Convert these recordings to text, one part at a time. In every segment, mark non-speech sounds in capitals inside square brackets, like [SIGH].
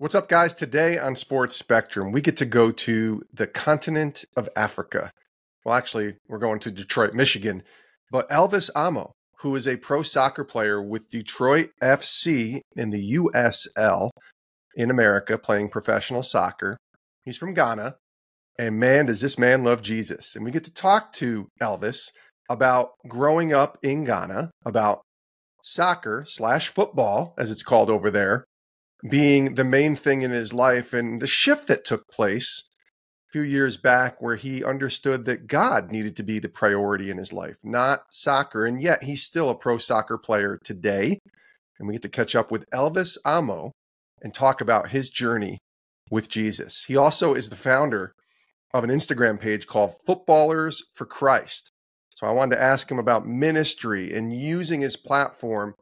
What's up, guys? Today on Sports Spectrum, we get to go to the continent of Africa. Well, actually, we're going to Detroit, Michigan. But Elvis Amoh, who is a pro soccer player with Detroit FC in the USL in America, playing professional soccer, he's from Ghana. And man, does this man love Jesus. And we get to talk to Elvis about growing up in Ghana, about soccer slash football, as it's called over there, being the main thing in his life and the shift that took place a few years back where he understood that God needed to be the priority in his life, not soccer. And yet he's still a pro soccer player today. And we get to catch up with Elvis Amoh and talk about his journey with Jesus. He also is the founder of an Instagram page called Footballers for Christ. So I wanted to ask him about ministry and using his platform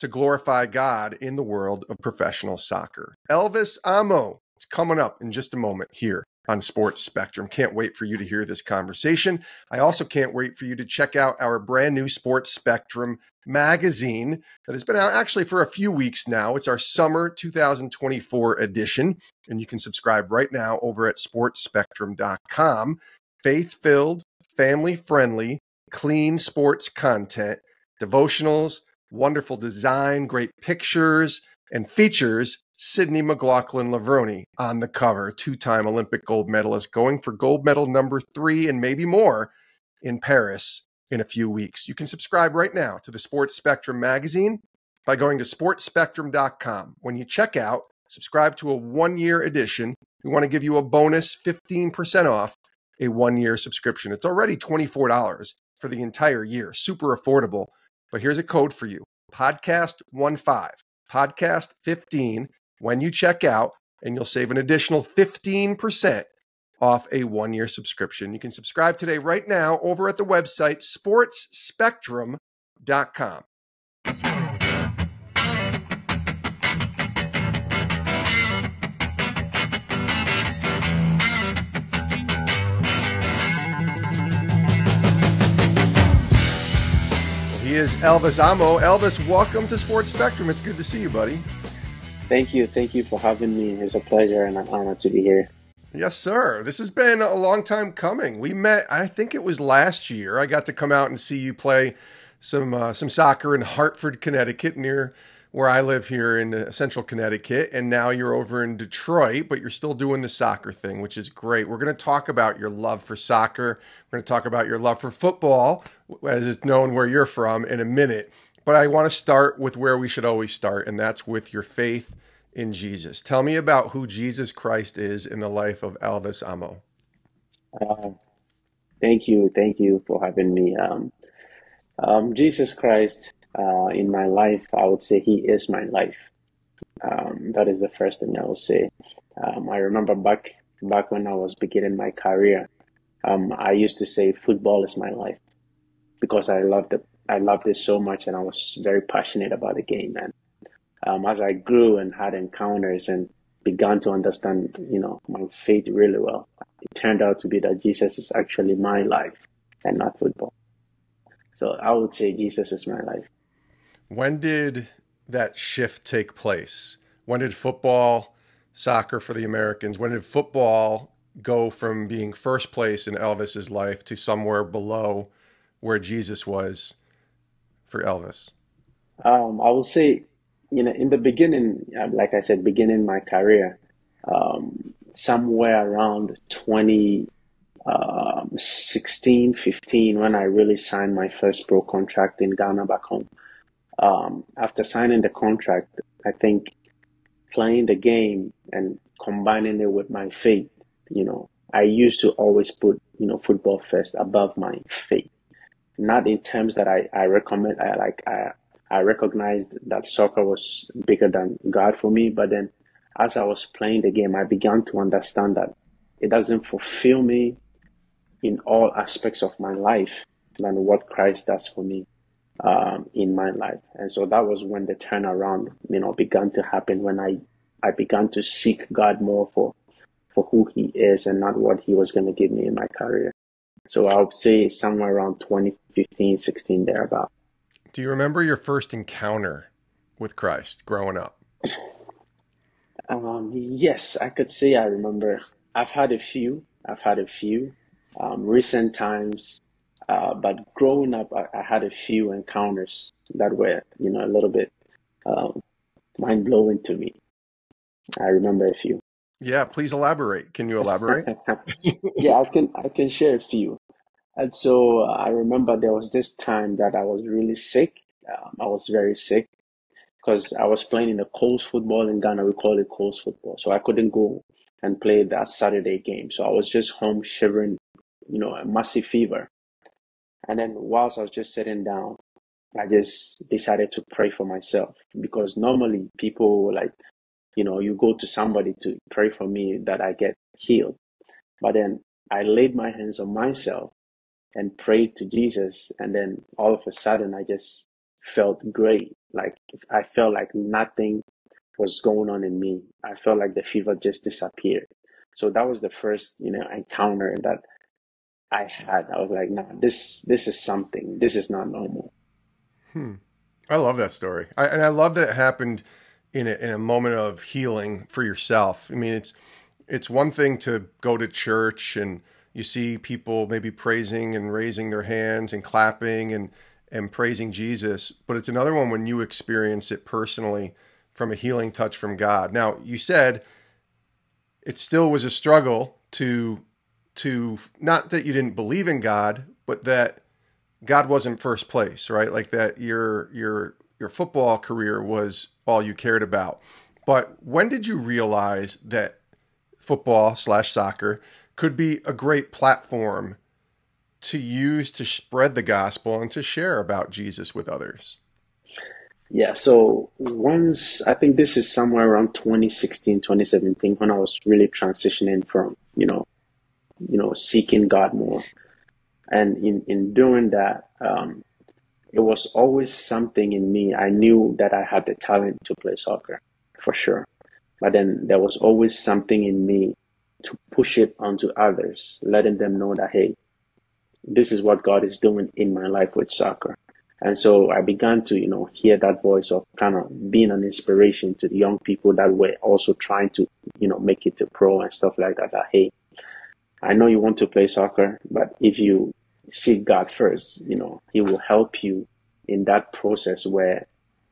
to glorify God in the world of professional soccer. Elvis Amoh is coming up in just a moment here on Sports Spectrum. Can't wait for you to hear this conversation. I also can't wait for you to check out our brand new Sports Spectrum magazine that has been out actually for a few weeks now. It's our summer 2024 edition, and you can subscribe right now over at sportsspectrum.com. Faith filled, family friendly, clean sports content, devotionals, wonderful design, great pictures, and features Sydney McLaughlin Levrone on the cover, two time Olympic gold medalist, going for gold medal number three and maybe more in Paris in a few weeks. You can subscribe right now to the Sports Spectrum magazine by going to sportsspectrum.com. When you check out, subscribe to a one year edition. We want to give you a bonus 15% off a one year subscription. It's already $24 for the entire year, super affordable. But here's a code for you podcast 15, podcast 15 when you check out, and you'll save an additional 15% off a one year subscription. You can subscribe today, right now, over at the website sportsspectrum.com. is Elvis Amoh. Elvis, welcome to Sports Spectrum. It's good to see you, buddy. Thank you. Thank you for having me. It's a pleasure and an honor to be here. Yes, sir. This has been a long time coming. We met, I think it was last year. I got to come out and see you play some uh, some soccer in Hartford, Connecticut, near where I live here in uh, central Connecticut. And now you're over in Detroit, but you're still doing the soccer thing, which is great. We're going to talk about your love for soccer. We're going to talk about your love for football, as it's known where you're from, in a minute. But I want to start with where we should always start, and that's with your faith in Jesus. Tell me about who Jesus Christ is in the life of Elvis Amoh. Uh, thank you. Thank you for having me. Um, um, Jesus Christ uh, in my life, I would say He is my life. Um, that is the first thing I will say. Um, I remember back back when I was beginning my career, um, I used to say football is my life because I loved it. I loved it so much, and I was very passionate about the game. And um, as I grew and had encounters and began to understand, you know, my faith really well, it turned out to be that Jesus is actually my life and not football. So I would say Jesus is my life. When did that shift take place? When did football, soccer for the Americans, when did football go from being first place in Elvis's life to somewhere below where Jesus was for Elvis? Um, I will say, you know, in the beginning, uh, like I said, beginning my career, um, somewhere around 2016, um, 15, when I really signed my first pro contract in Ghana back home um, after signing the contract, I think playing the game and combining it with my faith, you know, I used to always put, you know, football first above my faith. Not in terms that I, I recommend, I like, I, I recognized that soccer was bigger than God for me. But then as I was playing the game, I began to understand that it doesn't fulfill me in all aspects of my life than what Christ does for me um, in my life. And so that was when the turnaround, you know, began to happen when I, I began to seek God more for, for who he is and not what he was going to give me in my career. So I would say somewhere around 2015, 16, thereabout. Do you remember your first encounter with Christ growing up? Um, yes, I could say I remember. I've had a few. I've had a few um, recent times, uh, but growing up, I, I, had a few encounters that were, you know, a little bit um, mind blowing to me. I remember a few. Yeah, please elaborate. Can you elaborate? [LAUGHS] yeah, I can. I can share a few. And so uh, I remember there was this time that I was really sick. Um, I was very sick because I was playing in the Coast football in Ghana. We call it Coast football. So I couldn't go and play that Saturday game. So I was just home shivering, you know, a massive fever. And then whilst I was just sitting down, I just decided to pray for myself because normally people like, you know, you go to somebody to pray for me that I get healed. But then I laid my hands on myself and prayed to Jesus. And then all of a sudden, I just felt great. Like I felt like nothing was going on in me. I felt like the fever just disappeared. So that was the first, you know, encounter that I had. I was like, nah, this this is something. This is not normal. Hmm. I love that story, I, and I love that it happened in a, in a moment of healing for yourself. I mean, it's it's one thing to go to church and you see people maybe praising and raising their hands and clapping and and praising Jesus, but it's another one when you experience it personally from a healing touch from God. Now, you said it still was a struggle to to not that you didn't believe in God, but that God wasn't first place, right? Like that your your your football career was all you cared about. But when did you realize that football slash soccer could be a great platform to use to spread the gospel and to share about Jesus with others? Yeah, so once I think this is somewhere around 2016, 2017 when I was really transitioning from, you know, you know, seeking God more. And in, in doing that, um, it was always something in me. I knew that I had the talent to play soccer for sure. But then there was always something in me to push it onto others, letting them know that, hey, this is what God is doing in my life with soccer. And so I began to, you know, hear that voice of kind of being an inspiration to the young people that were also trying to, you know, make it to pro and stuff like that. That, hey, I know you want to play soccer, but if you seek God first, you know, He will help you in that process where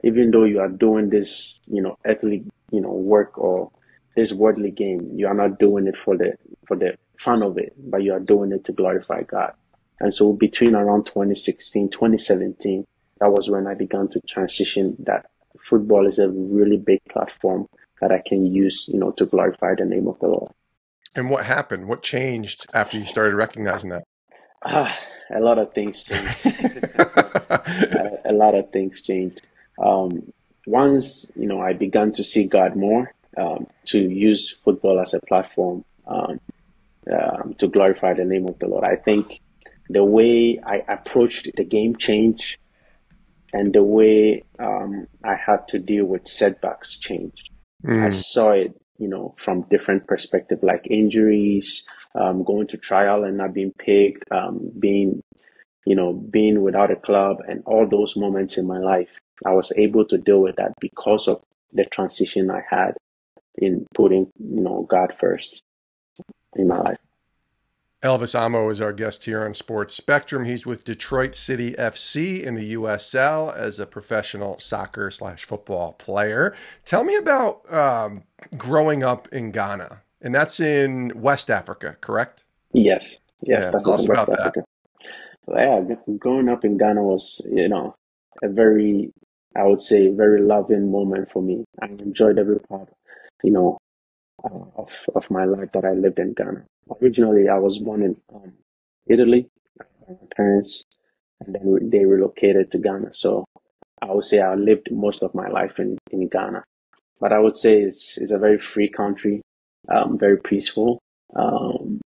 even though you are doing this, you know, earthly, you know, work or this worldly game. You are not doing it for the for the fun of it, but you are doing it to glorify God. And so between around 2016, 2017, that was when I began to transition that football is a really big platform that I can use, you know, to glorify the name of the Lord. And what happened? What changed after you started recognizing that? Ah, a lot of things changed. [LAUGHS] a, a, lot of things changed. Um, once, you know, I began to see God more, um, to use football as a platform um, um, to glorify the name of the Lord. I think the way I approached the game changed, and the way um, I had to deal with setbacks changed. Mm. I saw it, you know, from different perspective, like injuries, um, going to trial and not being picked, um, being, you know, being without a club, and all those moments in my life. I was able to deal with that because of the transition I had in putting you know God first in my life. Elvis Amoh is our guest here on Sports Spectrum. He's with Detroit City FC in the USL as a professional soccer slash football player. Tell me about um, growing up in Ghana, and that's in West Africa, correct? Yes, yes, yeah, that's West Africa. That. Yeah, growing up in Ghana was, you know, a very, I would say, very loving moment for me. I enjoyed every part you know, uh, of of my life that I lived in Ghana. Originally, I was born in um, Italy. My parents, and then they relocated to Ghana. So I would say I lived most of my life in, in Ghana. But I would say it's it's a very free country, um, very peaceful. Um,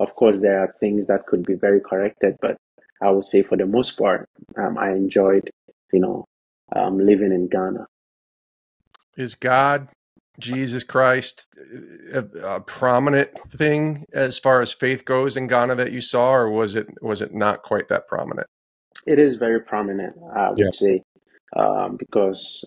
of course, there are things that could be very corrected, but I would say for the most part, um, I enjoyed, you know, um, living in Ghana. Is God Jesus Christ a, a, prominent thing as far as faith goes in Ghana that you saw, or was it was it not quite that prominent? It is very prominent, I would yeah. say, um, because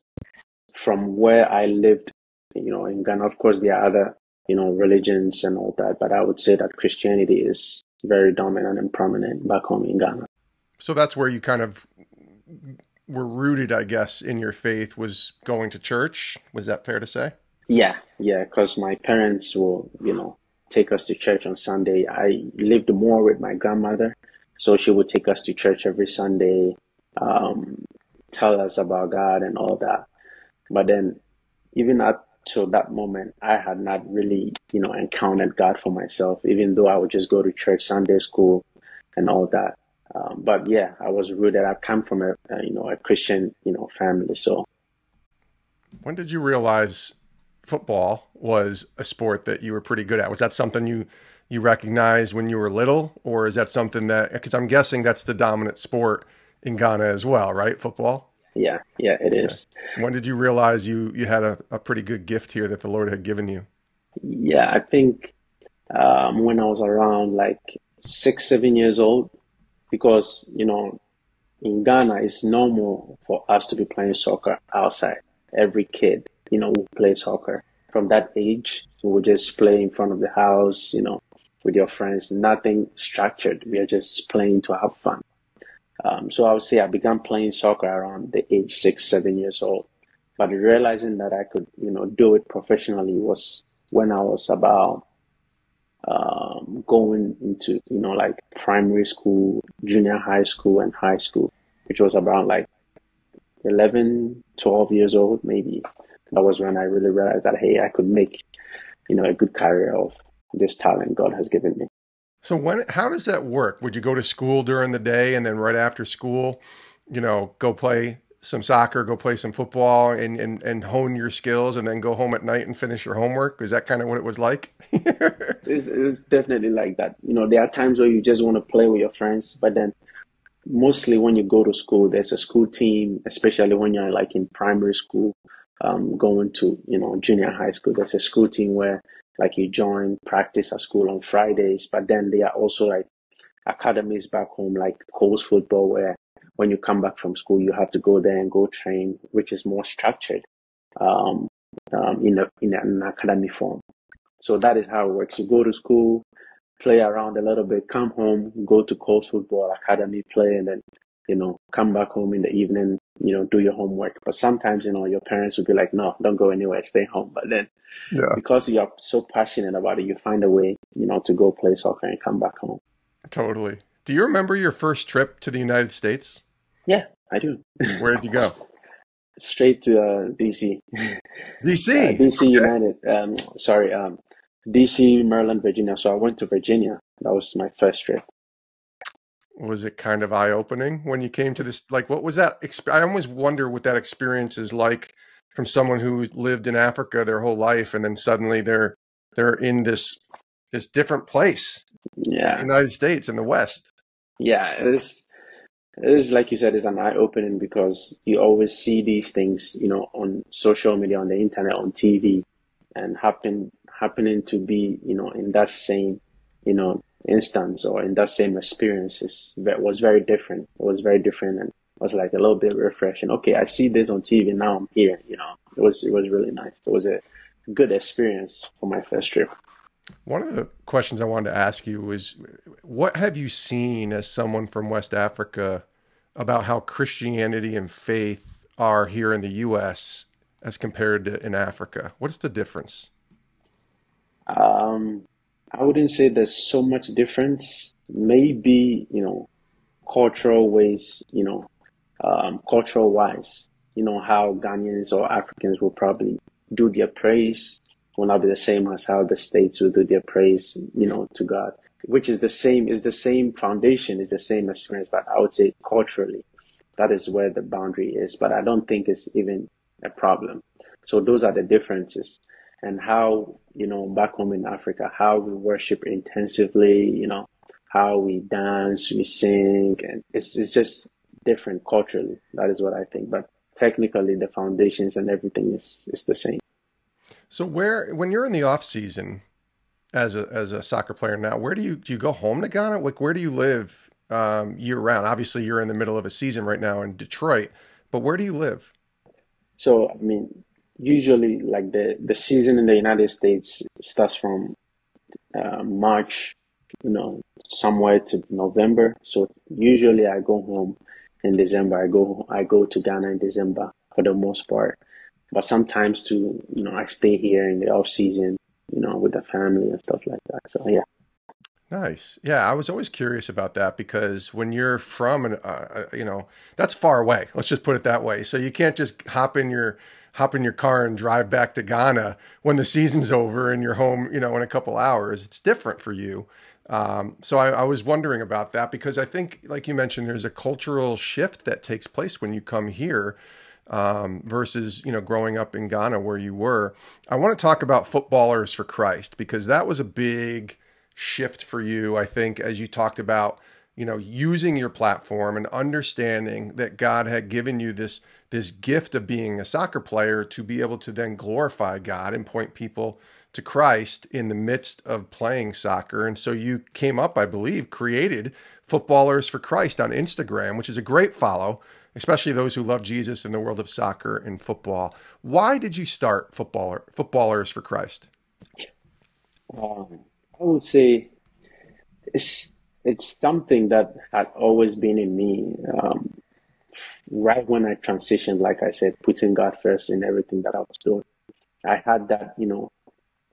from where I lived you know, in Ghana, of course, there are other, you know, religions and all that, but I would say that Christianity is very dominant and prominent back home in Ghana. So that's where you kind of were rooted, I guess, in your faith was going to church. Was that fair to say? Yeah, yeah, because my parents will, you know, take us to church on Sunday. I lived more with my grandmother, so she would take us to church every Sunday, um, tell us about God and all that. But then, even up to that moment, I had not really, you know, encountered God for myself, even though I would just go to church, Sunday school, and all that. Um, but yeah, I was rooted. I come from a, a, you know a Christian you know family. So when did you realize football was a sport that you were pretty good at? Was that something you you recognized when you were little, or is that something that because I'm guessing that's the dominant sport in Ghana as well, right? Football. Yeah, yeah, it is. When did you realize you you had a, a pretty good gift here that the Lord had given you? Yeah, I think um, when I was around like six, seven years old, because you know in Ghana it's normal for us to be playing soccer outside. Every kid, you know, play soccer. From that age, we would just play in front of the house, you know, with your friends. Nothing structured. We are just playing to have fun. Um, so I would say I began playing soccer around the age six, seven years old. But realizing that I could, you know, do it professionally was when I was about um, going into you know like primary school, junior high school, and high school, which was around like 11, 12 years old maybe. That was when I really realized that hey, I could make you know a good career of this talent God has given me. So when how does that work? Would you go to school during the day and then right after school, you know, go play some soccer, go play some football, and and and hone your skills, and then go home at night and finish your homework? Is that kind of what it was like? [LAUGHS] it's, it's definitely like that. You know, there are times where you just want to play with your friends, but then mostly when you go to school, there's a school team, especially when you're like in primary school, um, going to you know junior high school. There's a school team where like you join practice at school on Fridays, but then there are also like academies back home, like Coles football, where when you come back from school, you have to go there and go train, which is more structured um, um, in, a, in an academy form. So that is how it works. You go to school, play around a little bit, come home, go to Coles Football Academy, play, and then, you know, come back home in the evening, you know, do your homework. But sometimes, you know, your parents would be like, no, don't go anywhere, stay home. But then, yeah. because you're so passionate about it, you find a way, you know, to go play soccer and come back home. Totally. Do you remember your first trip to the United States? Yeah, I do. Where did you go? [LAUGHS] Straight to uh, DC. DC. Uh, [LAUGHS] DC okay. United. Um, sorry, um, DC, Maryland, Virginia. So I went to Virginia. That was my first trip. Was it kind of eye opening when you came to this? Like, what was that? Exp- I always wonder what that experience is like from someone who lived in Africa their whole life, and then suddenly they're they're in this this different place. Yeah, United States in the West. Yeah, it's it is like you said, it's an eye opening because you always see these things, you know, on social media, on the internet, on TV, and happen happening to be, you know, in that same, you know, instance or in that same experience is, was very different. It was very different and was like a little bit refreshing. Okay, I see this on TV now. I'm here. You know, it was it was really nice. It was a good experience for my first trip. One of the questions I wanted to ask you was what have you seen as someone from West Africa about how Christianity and faith are here in the US as compared to in Africa? What's the difference? Um, I wouldn't say there's so much difference. Maybe, you know, cultural ways, you know, um, cultural wise, you know, how Ghanaians or Africans will probably do their praise will not be the same as how the states will do their praise, you know, to God, which is the same, is the same foundation, is the same experience, but I would say culturally, that is where the boundary is. But I don't think it's even a problem. So those are the differences and how, you know, back home in Africa, how we worship intensively, you know, how we dance, we sing, and it's, it's just different culturally. That is what I think. But technically, the foundations and everything is, is the same. So where when you're in the off season as a as a soccer player now, where do you do you go home to Ghana? Like where do you live um, year round? Obviously, you're in the middle of a season right now in Detroit, but where do you live? So I mean, usually like the the season in the United States starts from uh, March, you know, somewhere to November. So usually I go home in December. I go I go to Ghana in December for the most part, but sometimes to you know I stay here in the off season, you know, with the family and stuff like that. So yeah. Nice. Yeah, I was always curious about that because when you're from an, uh, uh, you know, that's far away. Let's just put it that way. So you can't just hop in your hop in your car and drive back to Ghana when the season's over and you're home, you know, in a couple hours. It's different for you. Um, so I, I was wondering about that because I think, like you mentioned, there's a cultural shift that takes place when you come here um, versus you know growing up in Ghana where you were. I want to talk about footballers for Christ because that was a big shift for you, I think, as you talked about, you know, using your platform and understanding that God had given you this this gift of being a soccer player to be able to then glorify God and point people to Christ in the midst of playing soccer. And so you came up, I believe, created Footballers for Christ on Instagram, which is a great follow, especially those who love Jesus in the world of soccer and football. Why did you start footballer Footballers for Christ? Um, I would say it's it's something that had always been in me. Um, right when I transitioned, like I said, putting God first in everything that I was doing, I had that, you know,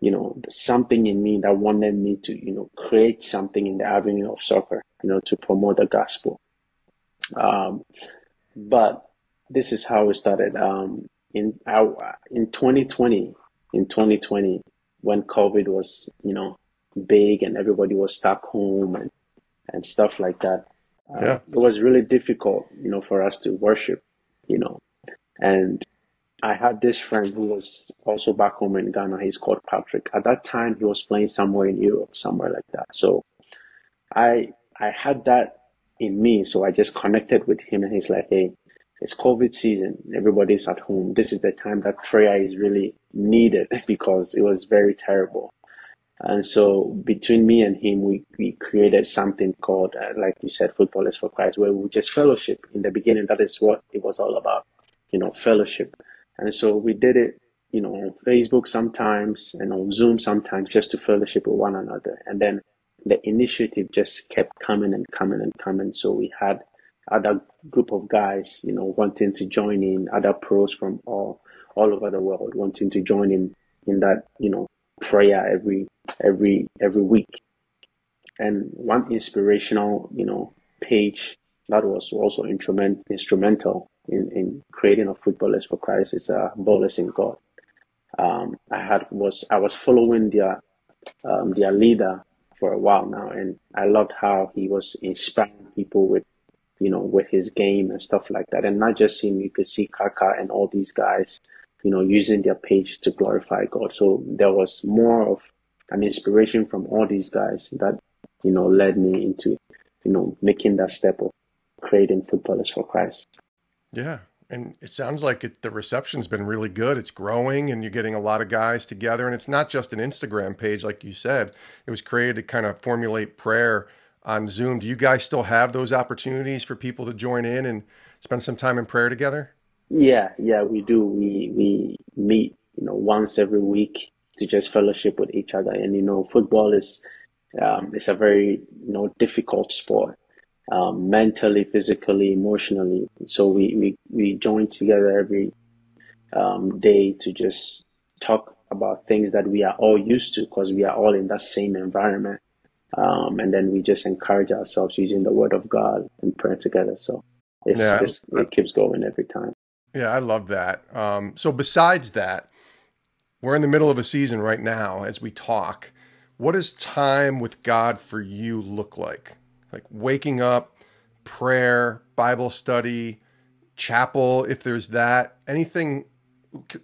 you know, something in me that wanted me to, you know, create something in the avenue of soccer, you know, to promote the gospel. Um, but this is how it started. Um, in our, in 2020, in 2020, when COVID was, you know, big and everybody was stuck home and, and stuff like that. Uh, yeah. It was really difficult, you know, for us to worship, you know. And I had this friend who was also back home in Ghana. He's called Patrick. At that time, he was playing somewhere in Europe, somewhere like that. So I I had that in me. So I just connected with him, and he's like, "Hey, it's COVID season. Everybody's at home. This is the time that prayer is really needed [LAUGHS] because it was very terrible." And so between me and him, we, we created something called, uh, like you said, Footballers for Christ, where we just fellowship. In the beginning, that is what it was all about, you know, fellowship. And so we did it, you know, on Facebook sometimes and on Zoom sometimes just to fellowship with one another. And then the initiative just kept coming and coming and coming. So we had other group of guys, you know, wanting to join in, other pros from all all over the world wanting to join in in that, you know, prayer every every every week. And one inspirational, you know, page that was also instrument, instrumental in, in creating a footballers for Christ is a uh, Ballers in God. Um, I had was I was following their um, their leader for a while now, and I loved how he was inspiring people with you know with his game and stuff like that, and not just him. You could see Kaka and all these guys you know, using their page to glorify God. So there was more of an inspiration from all these guys that, you know, led me into, you know, making that step of creating footballers for Christ. Yeah. And it sounds like it, the reception's been really good. It's growing and you're getting a lot of guys together. And it's not just an Instagram page, like you said. It was created to kind of formulate prayer on Zoom. Do you guys still have those opportunities for people to join in and spend some time in prayer together? Yeah, yeah, we do. We we meet, you know, once every week to just fellowship with each other. And you know, football is um, it's a very you know difficult sport, um, mentally, physically, emotionally. So we we we join together every um, day to just talk about things that we are all used to because we are all in that same environment. Um, and then we just encourage ourselves using the Word of God and pray together. So it's, yeah. it's, it keeps going every time. Yeah, I love that. Um, so besides that, we're in the middle of a season right now as we talk. What does time with God for you look like? Like waking up, prayer, Bible study, chapel, if there's that. Anything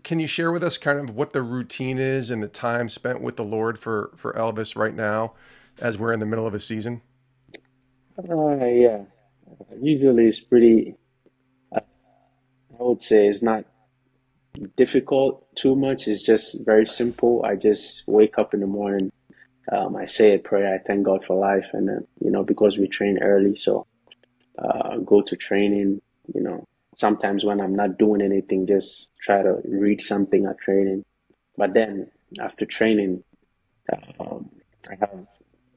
can you share with us kind of what the routine is and the time spent with the Lord for for Elvis right now as we're in the middle of a season? Uh, yeah. Usually it's pretty I would say it's not difficult too much. It's just very simple. I just wake up in the morning. Um, I say a prayer. I thank God for life, and then you know because we train early, so uh, go to training. You know, sometimes when I'm not doing anything, just try to read something at training. But then after training, um, I have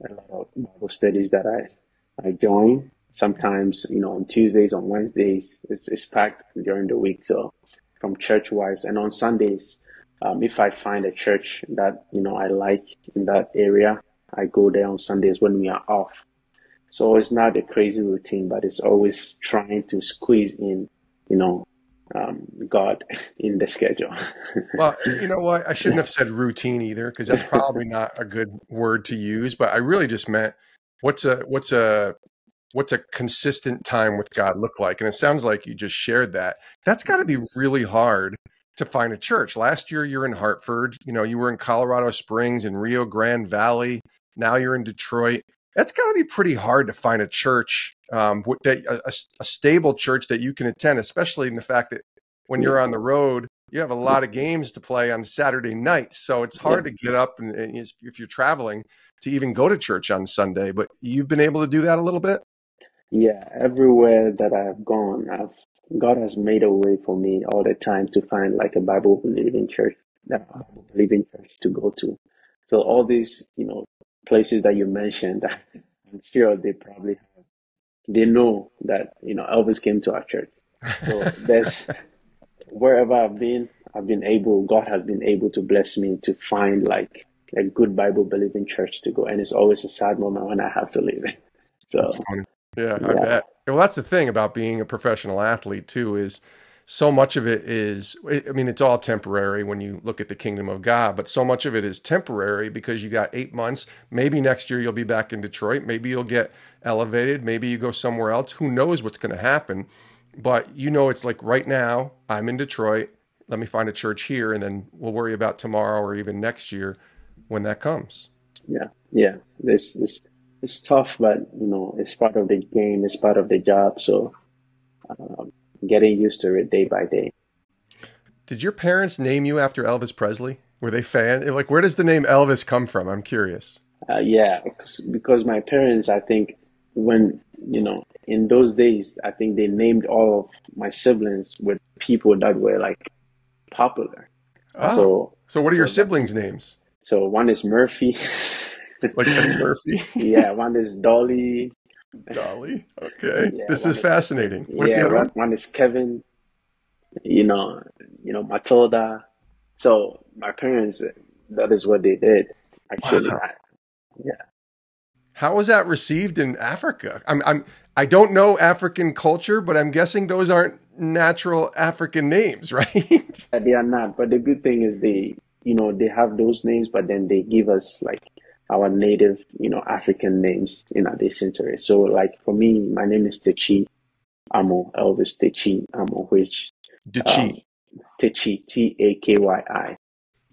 a lot of Bible studies that I, I join. Sometimes, you know, on Tuesdays, on Wednesdays, it's, it's packed during the week. So from church wise and on Sundays, um, if I find a church that, you know, I like in that area, I go there on Sundays when we are off. So it's not a crazy routine, but it's always trying to squeeze in, you know, um, God [LAUGHS] in the schedule. [LAUGHS] well, you know what? I shouldn't have said routine either because that's probably not a good word to use. But I really just meant what's a what's a what's a consistent time with God look like? And it sounds like you just shared that. That's got to be mm-hmm. really hard to find a church. Last year you're in Hartford. You know, you were in Colorado Springs and Rio Grande Valley. Now you're in Detroit. That's got to be pretty hard to find a church, um, a, a, a stable church that you can attend, especially in the fact that when mm. you're on the road, you have a mm. lot of games to play on Saturday nights. So it's hard yeah. to get up and, and, if you're traveling to even go to church on Sunday. But you've been able to do that a little bit. Yeah, everywhere that I've gone, I've God has made a way for me all the time to find like a Bible believing church, a Bible believing church to go to. So all these, you know, places that you mentioned, [LAUGHS] I'm sure they probably have, they know that you know Elvis came to our church. So there's [LAUGHS] wherever I've been, I've been able, God has been able to bless me to find like a good Bible believing church to go, and it's always a sad moment when I have to leave it. So yeah, I yeah. bet. Well, that's the thing about being a professional athlete too is so much of it is i mean it's all temporary when you look at the kingdom of god but so much of it is temporary because you got eight months. Maybe next year you'll be back in detroit. Maybe you'll get elevated. Maybe you go somewhere else. Who knows what's going to happen? But you know it's like right now i'm in detroit. Let me find a church here and then we'll worry about tomorrow or even next year when that comes. Yeah. Yeah. This this it's tough but you know it's part of the game it's part of the job so um, getting used to it day by day. Did your parents name you after Elvis Presley? Were they fan? Like, where does the name Elvis come from? I'm curious. Uh, yeah, because my parents, I think, when you know, in those days, I think they named all of my siblings with people that were like popular. Oh, so, so what are your so siblings' names? So one is Murphy. [LAUGHS] [LAUGHS] like Eddie Murphy. yeah, one is Dolly. Dolly. Okay. Yeah, this is fascinating. What's yeah, one? one is Kevin. You know, you know Matilda. So my parents, that is what they did. Actually, wow. yeah. How was that received in Africa? I'm, I'm, I don't know African culture, but I'm guessing those aren't natural African names, [LAUGHS] right? they are not. But the good thing is they, you know, they have those names, but then they give us like our native, you know, African names in addition to it. So like for me, my name is Takyi Amoh, Elvis Takyi Amoh, which Takyi. Um, Takyi, T A K Y I.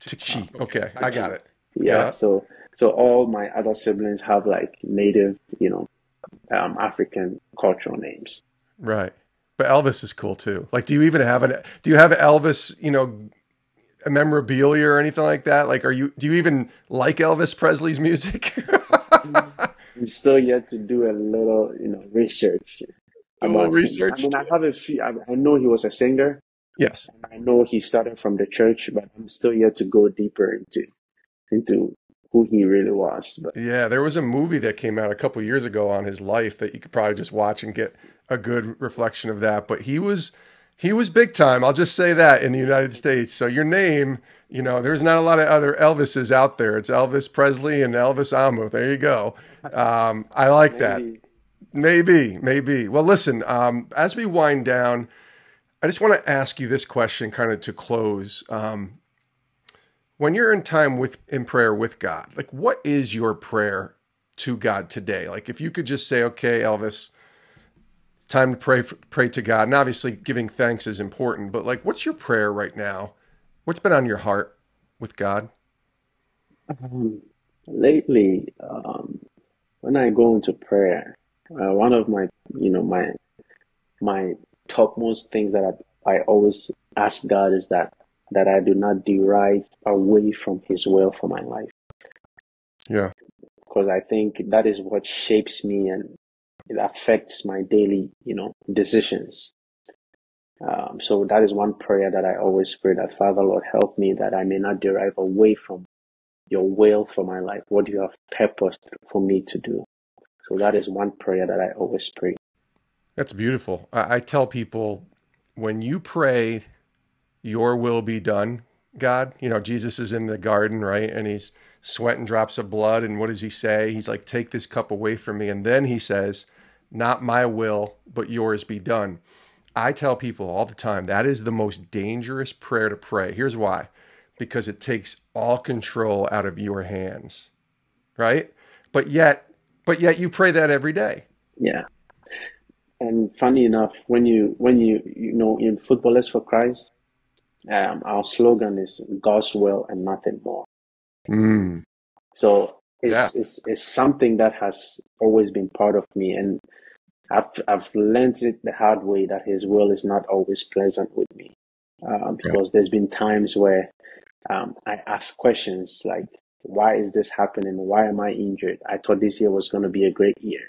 Takyi. Okay, I got it. Yeah, yeah. So so all my other siblings have like native, you know, um, African cultural names. Right. But Elvis is cool too. Like, do you even have an? Do you have Elvis? You know, memorabilia or anything like that? Like, are you do you even like Elvis Presley's music? [LAUGHS] I'm still yet to do a little, you know, research. A little research. I mean, I have a few. I, I know he was a singer. Yes. I know he started from the church, but I'm still yet to go deeper into into who he really was. But yeah, there was a movie that came out a couple years ago on his life that you could probably just watch and get a good reflection of that. But he was he was big time. I'll just say that in the United States. So your name, you know, there's not a lot of other Elvises out there. It's Elvis Presley and Elvis Amoh. There you go. Um, I like that. Maybe, maybe. Well, listen, um, as we wind down, I just want to ask you this question kind of to close. Um, when you're in time with in prayer with God, like what is your prayer to God today? Like if you could just say, okay, Elvis, time to pray pray to God. And obviously, giving thanks is important. But like, what's your prayer right now? What's been on your heart with God? Um, lately, um, when I go into prayer, uh, one of my you know my my topmost things that I, I always ask God is that that I do not derive away from His will for my life. Yeah, because I think that is what shapes me and it affects my daily, you know, decisions. Um, so that is one prayer that I always pray that Father Lord help me that I may not derive away from your will for my life, what you have purposed for me to do. So that is one prayer that I always pray. That's beautiful. I, I tell people when you pray, your will be done, God, you know, Jesus is in the garden, right? And he's sweating drops of blood. And what does he say? He's like, take this cup away from me. And then he says, not my will, but yours be done. I tell people all the time that is the most dangerous prayer to pray. Here's why because it takes all control out of your hands. Right? But yet, but yet you pray that every day. Yeah. And funny enough, when you when you you know in Footballers for Christ, um, our slogan is God's will and nothing more. Mm. So it's, yeah. it's it's something that has always been part of me, and I've I've learned it the hard way that His will is not always pleasant with me, uh, because yeah. there's been times where um, I ask questions like, "Why is this happening? Why am I injured? I thought this year was going to be a great year.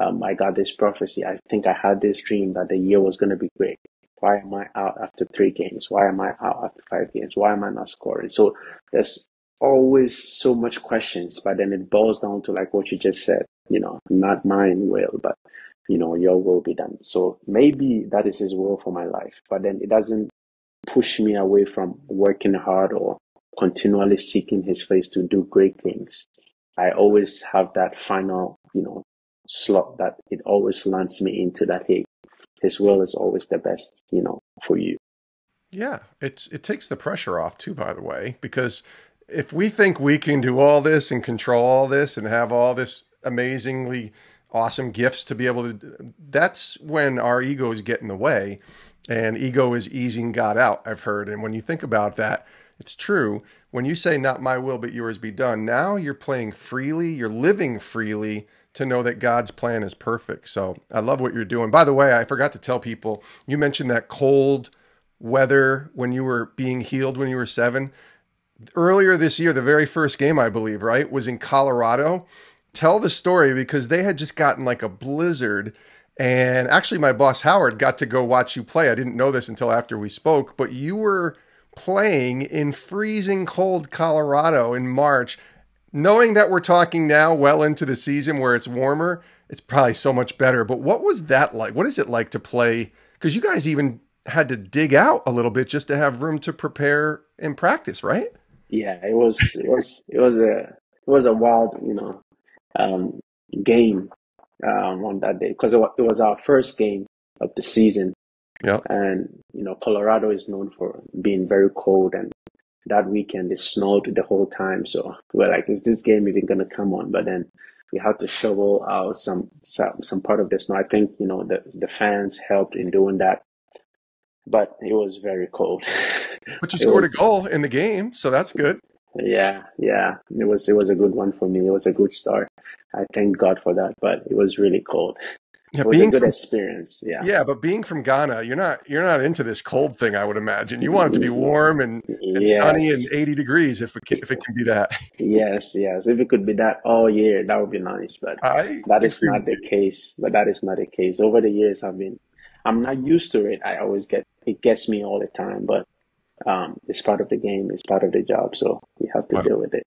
Um, I got this prophecy. I think I had this dream that the year was going to be great. Why am I out after three games? Why am I out after five games? Why am I not scoring?" So there's always so much questions, but then it boils down to like what you just said. You know, not mine will, but you know, your will be done. So maybe that is his will for my life, but then it doesn't push me away from working hard or continually seeking his face to do great things. I always have that final, you know, slot that it always lands me into that, hey, his will is always the best, you know, for you. Yeah, it's it takes the pressure off too, by the way, because if we think we can do all this and control all this and have all this amazingly awesome gifts to be able to that's when our egos get in the way and ego is easing god out i've heard. And when you think about that it's true. When you say not my will but yours be done now you're playing freely you're living freely to know that god's plan is perfect. So i love what you're doing. By the way i forgot to tell people you mentioned that cold weather when you were being healed when you were seven earlier this year the very first game i believe right was in colorado tell the story because they had just gotten like a blizzard. And actually, my boss Howard got to go watch you play. I didn't know this until after we spoke, but you were playing in freezing cold Colorado in March. Knowing that we're talking now well into the season where it's warmer, it's probably so much better. But what was that like? What is it like to play? Because you guys even had to dig out a little bit just to have room to prepare and practice, right? Yeah, it was it was it was a it was a wild, you know, um, game um, on that day because it, it was our first game of the season. Yeah. And, you know, Colorado is known for being very cold and that weekend it snowed the whole time. So we're like, is this game even going to come on? But then we had to shovel out some, some, some part of the snow. I think, you know, the, the fans helped in doing that. But it was very cold. [LAUGHS] But you scored was, a goal in the game, so that's good. Yeah, yeah. It was it was a good one for me. It was a good start. I thank God for that, but it was really cold. Yeah, it was a good from, experience. Yeah. Yeah, but being from Ghana, you're not you're not into this cold thing. I would imagine you want it to be warm and, and yes. sunny and 80 degrees if it can, if it can be that. [LAUGHS] yes, yes. If it could be that all year, that would be nice. But I that is not the case. But that is not the case. Over the years, I've been I'm not used to it. I always get it gets me all the time. But um, it's part of the game. It's part of the job. So we have to deal with it.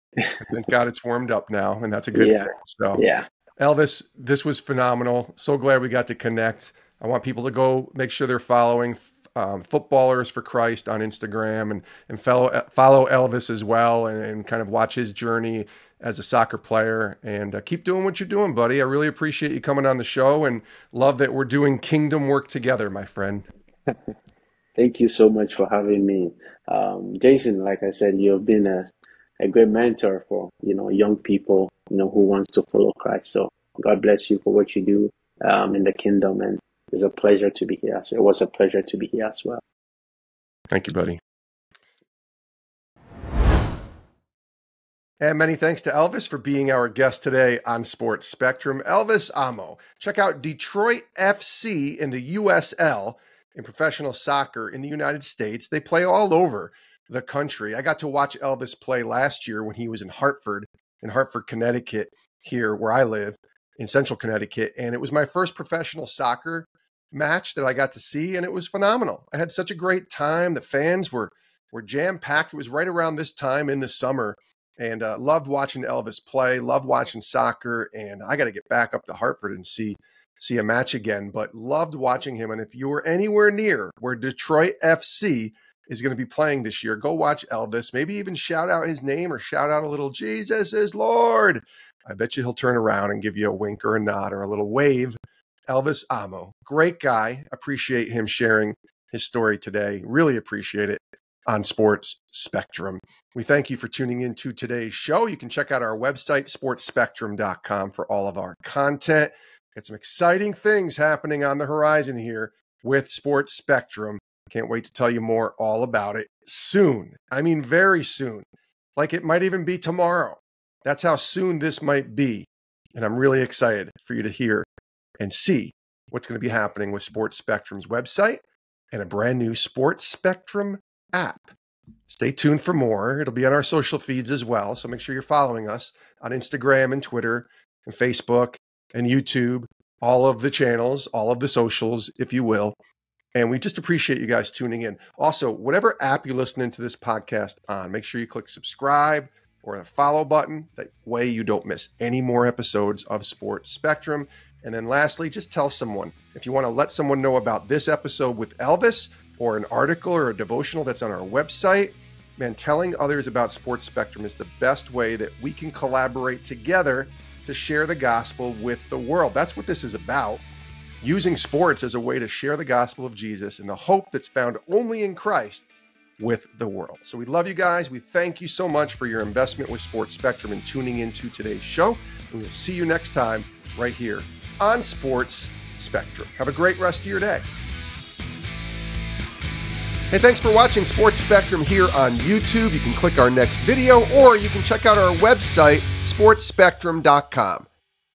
Thank God it's warmed up now, and that's a good yeah. thing. So yeah, Elvis, this was phenomenal. So glad we got to connect. I want people to go make sure they're following um, footballers for Christ on Instagram and and follow follow Elvis as well, and, and kind of watch his journey as a soccer player. And uh, keep doing what you're doing, buddy. I really appreciate you coming on the show, and love that we're doing kingdom work together, my friend. [LAUGHS] Thank you so much for having me. Um, Jason, like I said, you've been a, a great mentor for, you know, young people, you know, who wants to follow Christ. So God bless you for what you do um, in the kingdom. And it's a pleasure to be here. So it was a pleasure to be here as well. Thank you, buddy. And many thanks to Elvis for being our guest today on Sports Spectrum. Elvis Amoh. Check out Detroit FC in the USL in professional soccer in the United States. They play all over the country. I got to watch Elvis play last year when he was in Hartford, in Hartford, Connecticut, here where I live in central Connecticut. And it was my first professional soccer match that I got to see, and it was phenomenal. I had such a great time. The fans were were jam packed. It was right around this time in the summer, and uh, loved watching Elvis play. Loved watching soccer, and I got to get back up to Hartford and see see a match again. But loved watching him. And if you were anywhere near where Detroit FC is going to be playing this year, go watch Elvis. Maybe even shout out his name or shout out a little Jesus is Lord. I bet you he'll turn around and give you a wink or a nod or a little wave. Elvis Amoh, great guy. Appreciate him sharing his story today. Really appreciate it on Sports Spectrum. We thank you for tuning in to today's show. You can check out our website, sportsspectrum.com, for all of our content. Got some exciting things happening on the horizon here with Sports Spectrum. Can't wait to tell you more all about it soon. I mean, very soon. Like it might even be tomorrow. That's how soon this might be. And I'm really excited for you to hear and see what's going to be happening with Sports Spectrum's website and a brand new Sports Spectrum app. Stay tuned for more. It'll be on our social feeds as well. So make sure you're following us on Instagram and Twitter and Facebook and YouTube, all of the channels, all of the socials, if you will. And we just appreciate you guys tuning in. Also, whatever app you're listening to this podcast on, make sure you click subscribe or the follow button. That way you don't miss any more episodes of Sports Spectrum. And then lastly, just tell someone if you want to let someone know about this episode with Elvis or an article or a devotional that's on our website. Man, telling others about Sports Spectrum is the best way that we can collaborate together to share the gospel with the world. That's what this is about. Using sports as a way to share the gospel of Jesus and the hope that's found only in Christ with the world. So we love you guys. We thank you so much for your investment with Sports Spectrum and tuning into today's show. And we'll see you next time right here on Sports Spectrum. Have a great rest of your day. Hey, thanks for watching Sports Spectrum here on YouTube. You can click our next video or you can check out our website, sportsspectrum.com.